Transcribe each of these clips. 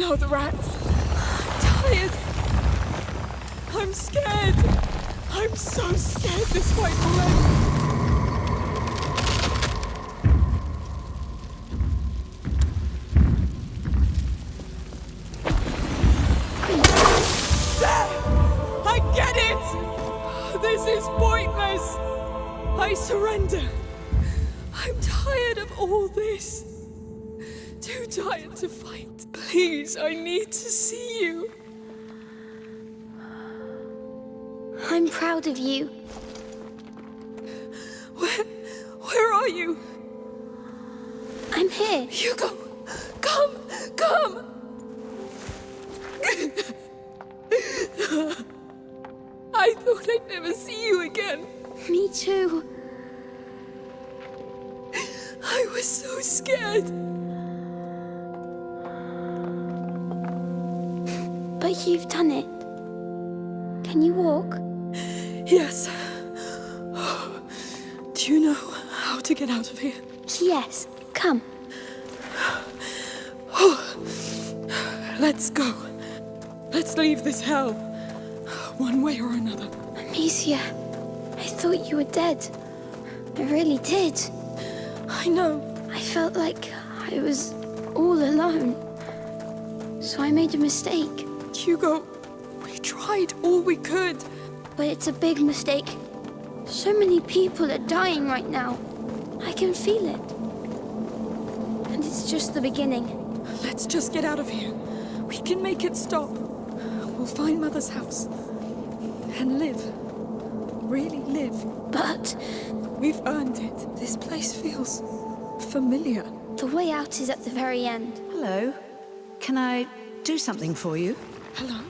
know the rats. I'm tired. I'm scared. I'm so scared this won't. Please, I need to see you. I'm proud of you. Where, where are you? I'm here. Hugo, come, come! I thought I'd never see you again. Me too. I was so scared. You've done it. Can you walk? Yes. Do you know how to get out of here? Yes. Come. Oh. Let's go. Let's leave this hell. One way or another. Amicia, I thought you were dead. I really did. I know. I felt like I was all alone. So I made a mistake. Hugo, we tried all we could. But it's a big mistake. So many people are dying right now. I can feel it. And it's just the beginning. Let's just get out of here. We can make it stop. We'll find Mother's house. And live. Really live. But We've earned it. This place feels familiar. the way out is at the very end. Hello. Can I do something for you? Hello?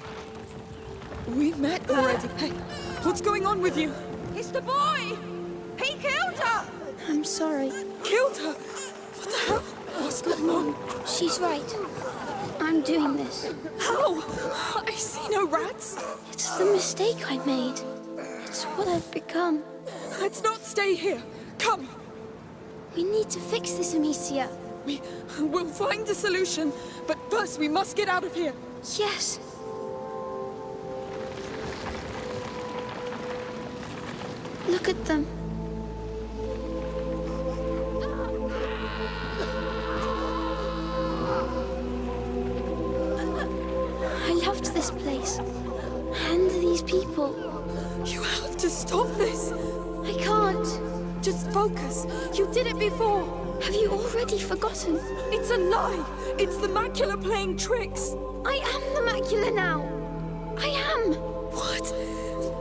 We met already. Hey, what's going on with you? It's the boy! He killed her! I'm sorry. Killed her? What the hell? What's going on? She's right. I'm doing this. How? I see no rats. It's the mistake I made. It's what I've become. Let's not stay here. Come. We need to fix this, Amicia. We will find a solution, but first we must get out of here. Yes. Look at them. I loved this place. And these people. You have to stop this. I can't. Just focus. You did it before. Have you already forgotten? It's a lie. It's the macula playing tricks. I am the macula now. I am. What?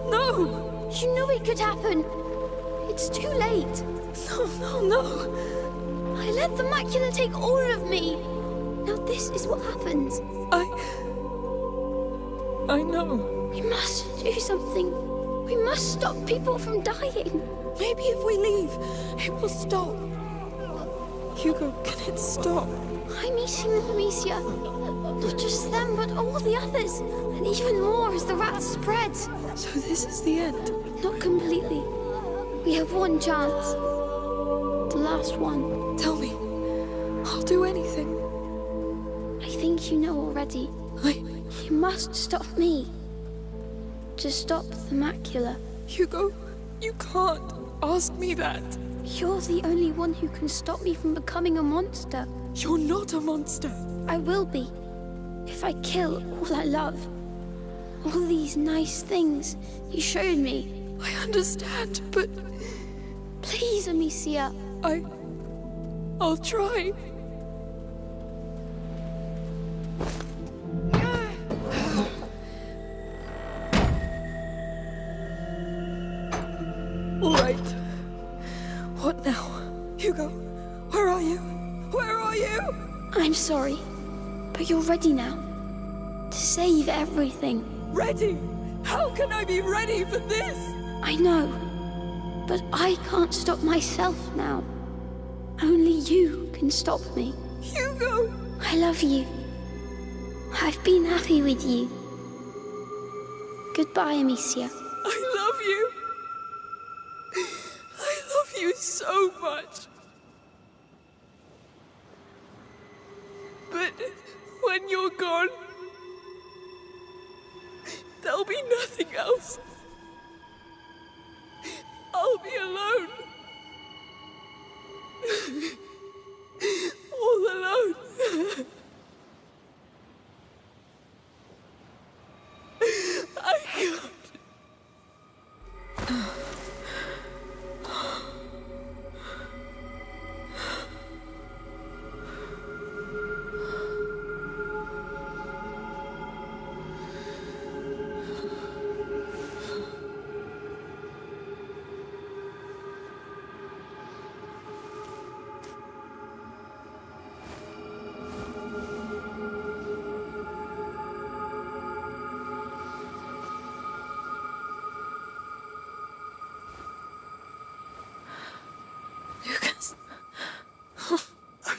No. You knew it could happen. It's too late. No, no, no. I let the macula take all of me. Now this is what happens. I. I know. We must do something. We must stop people from dying. Maybe if we leave, it will stop. Hugo, can it stop? I'm eating them, Amicia. Not just them, but all the others. And even more as the rats spread. So this is the end. Not completely. We have one chance. The last one. Tell me. I'll do anything. I think you know already. I. You must stop me. To stop the macula. Hugo, you can't ask me that. You're the only one who can stop me from becoming a monster. You're not a monster. I will be. If I kill all I love. All these nice things you showed me. I understand, but Please, Amicia. I. I'll try. All right. What now? Hugo, where are you? Where are you? I'm sorry. But you're ready now. To save everything. Ready? How can I be ready for this? I know. But I can't stop myself now. Only you can stop me. Hugo! I love you. I've been happy with you. Goodbye, Amicia. I love you. I love you so much. But when you're gone, there'll be nothing else.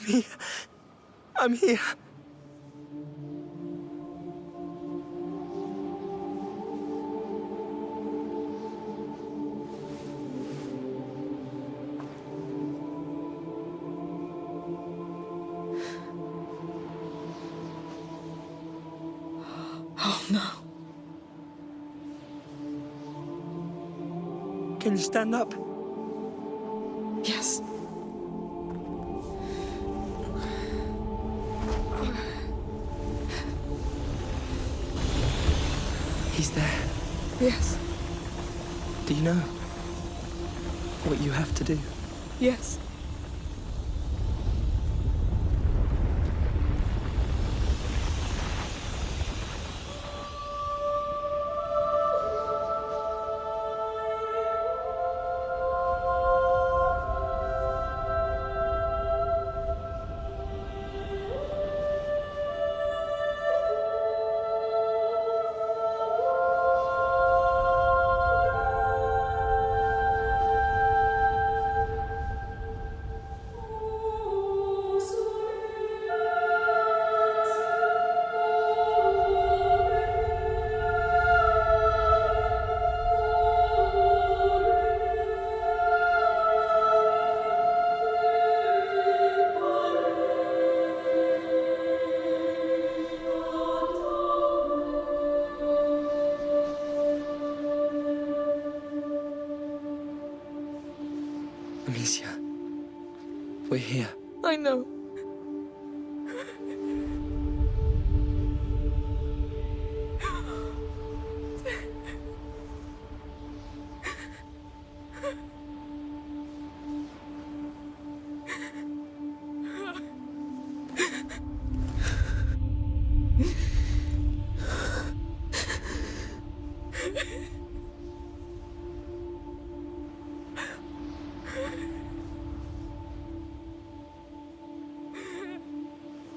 I'm here. I'm here. Oh no. Can you stand up? Yes. He's there. Yes. Do you know what you have to do? Yes. Amicia, we're here. I know.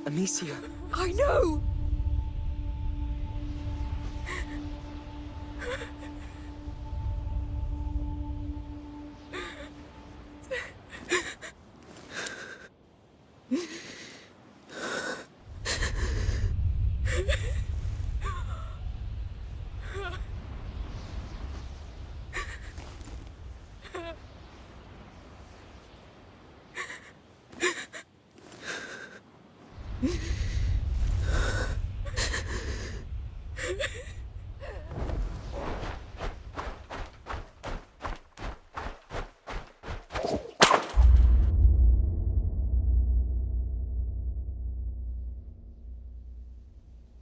Amicia, I know.